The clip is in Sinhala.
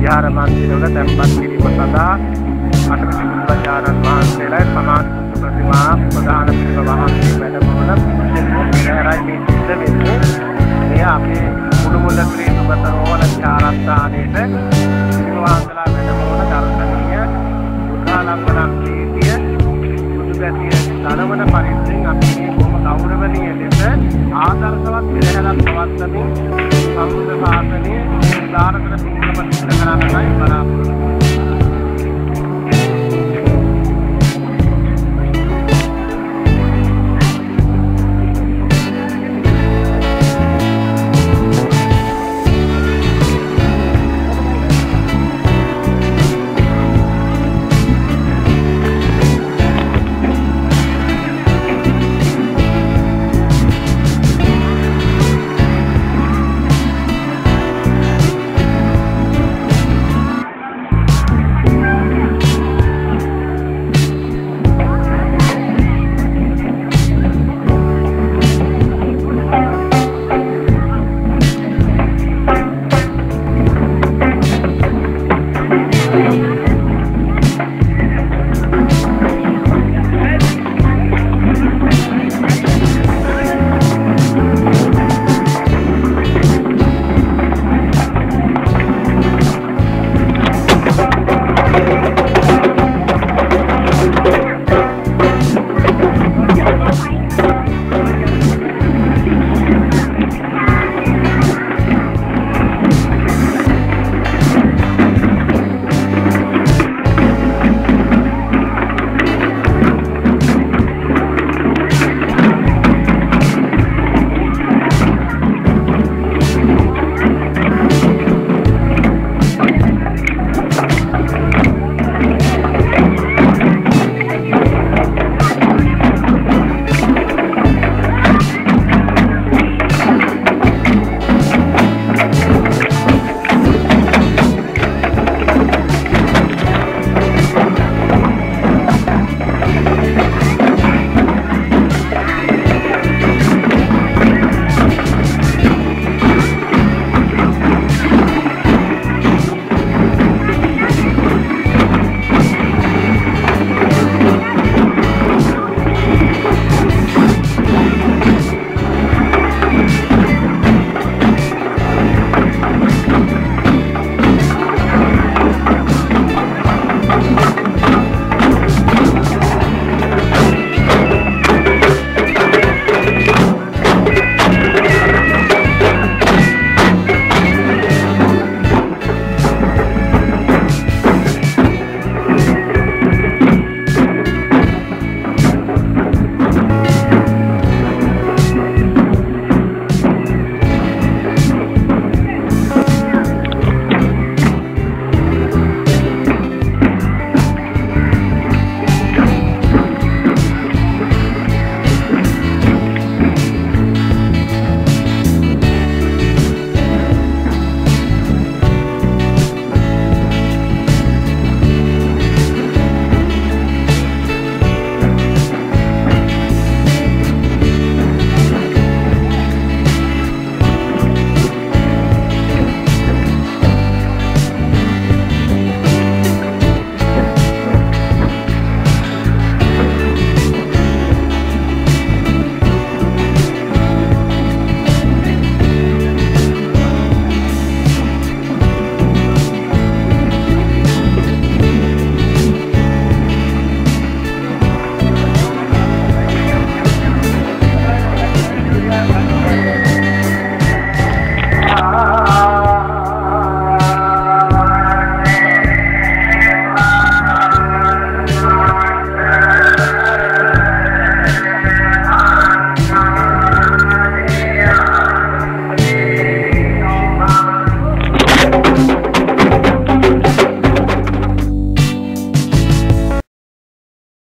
විහාර මන්දිරවල තැන්පත් කිරීම සඳහා අටවිසි බුදුරජාණන් වහන්සේලා සමාධි ප්‍රතිමා ප්‍රධාන පිළිම වහන්සේ වැඩමවන පෙරහැරයි මේ සිද්ධ වෙන්නේ. මේ අපේ කුඩුමුල්ල ශ්‍රී සුගත රෝහල විහාරස්ථානයේට පිළිම වහන්සේලා වැඩමවන දර්ශනීය බුද්ධාලම්බනම් නීතිය බුදුගතිය ධනවන පරිද්දෙන් අපි මේ බොහොම ගෞරවනීය ලෙස ආදර්ශවත් පෙරහැරක් පවත්වමින් हम साथ में नहीं दार अगर नंबर लगाना है बराबर